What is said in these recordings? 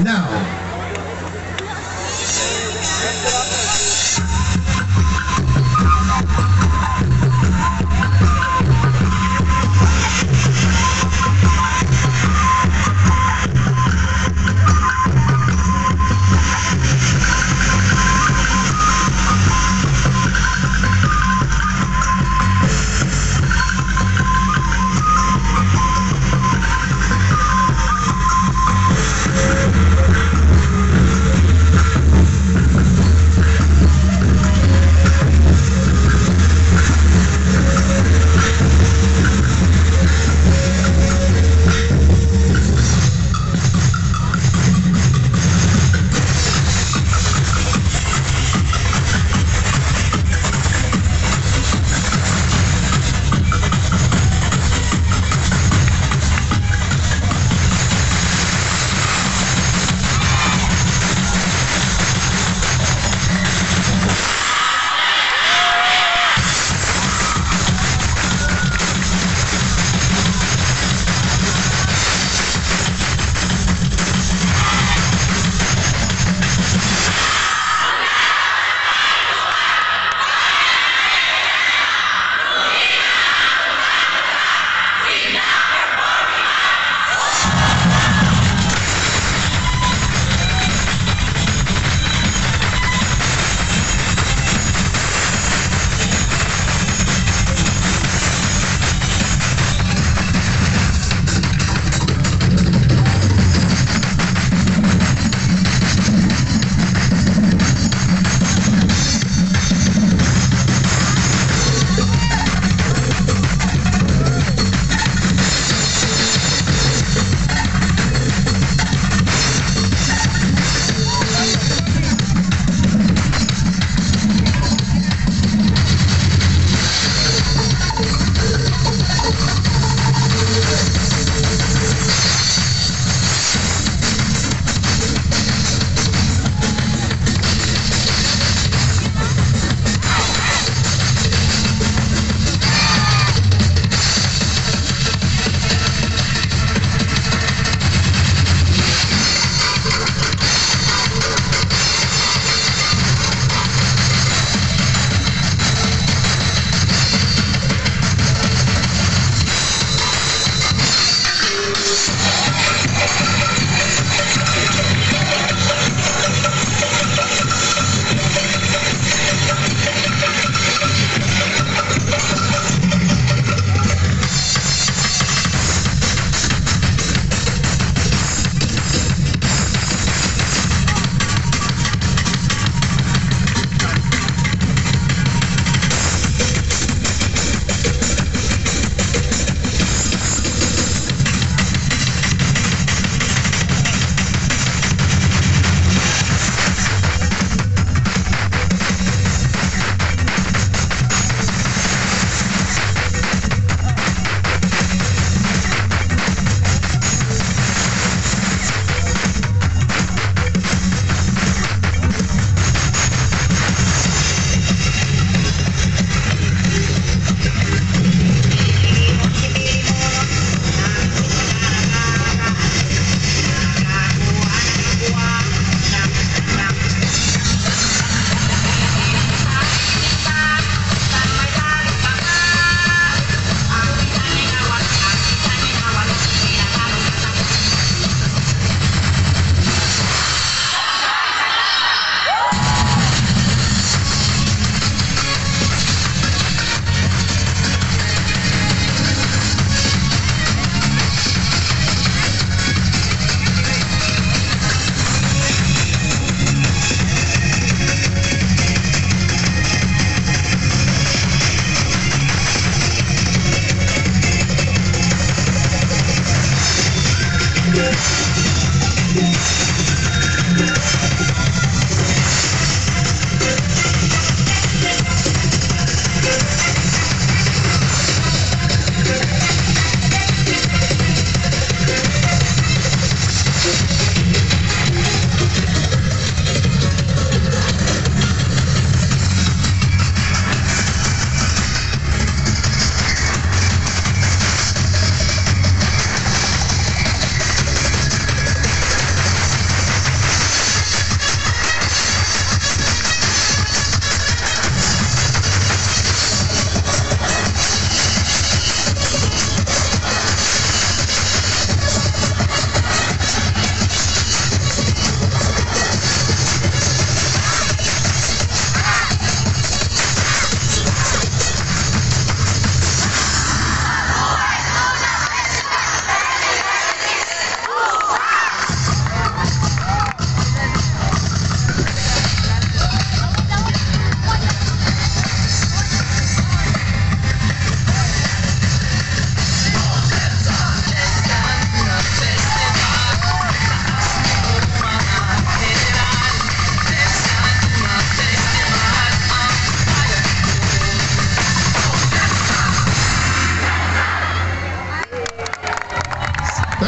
Now,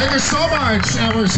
Thank you so much.